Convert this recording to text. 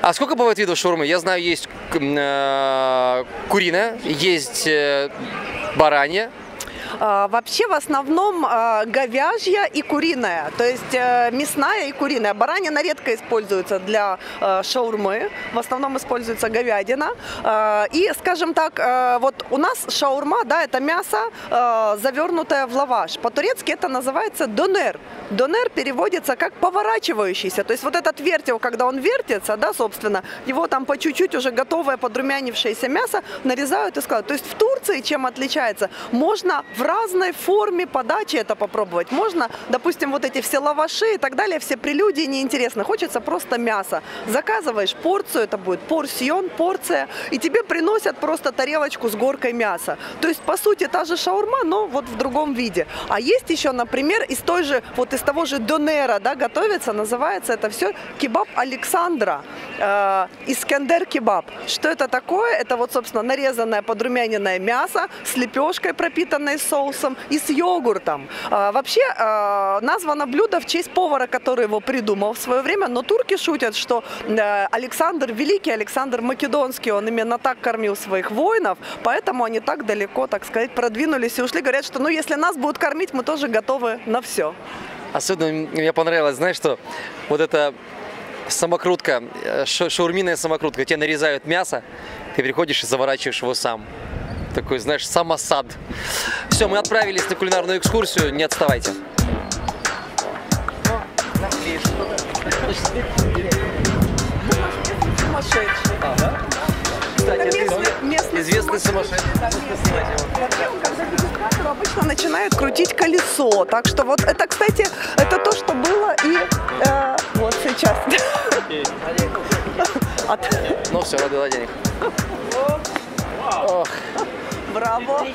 А сколько бывает видов шаурмы? Я знаю, есть э, куриная, есть э, баранья. А, Вообще в основном а, говяжья и куриная, то есть э, мясная и куриная. Баранина редко используется для э, шаурмы, в основном используется говядина. А, И, скажем так, э, вот у нас шаурма, да, это мясо, завернутое в лаваш. По-турецки это называется донер. Донер переводится как поворачивающийся, то есть вот этот вертел, когда он вертится, да, собственно, его там по чуть-чуть уже готовое подрумянившееся мясо нарезают и складывают. То есть в Турции чем отличается? Можно в разной форме подачи это попробовать. Можно, допустим, вот эти все лаваши и так далее, все прелюдии неинтересно. Хочется просто мясо. Заказываешь порцию, это будет порсион, порция, и тебе приносят просто тарелочку с горкой мяса. То есть, по сути, та же шаурма, но вот в другом виде. А есть еще, например, из той же, вот из того же донера, да, готовится, называется это все кебаб Александра, э, Искендер кебаб. Что это такое? Это вот, собственно, нарезанное подрумяненное мясо с лепешкой, пропитанной соусом и с йогуртом. А, вообще а, названо блюдо в честь повара, который его придумал в свое время, но турки шутят, что э, Александр Великий, Александр Македонский, он именно так кормил своих воинов, поэтому они так далеко, так сказать, продвинулись и ушли. Говорят, что ну если нас будут кормить, мы тоже готовы на все. Особенно мне понравилось, знаешь что, вот эта самокрутка, э, ша- шаурминая самокрутка, тебе нарезают мясо, ты приходишь и заворачиваешь его сам. Такой, знаешь, самосад. Все, мы отправились на кулинарную экскурсию, не отставайте. Сумасшедший. Кстати, Это это местный- изве- местный известный сумасшедший. Вообще, когда обычно начинают крутить колесо. Так что вот это, кстати, это то, сейчас. Ну все, надо денег. Браво.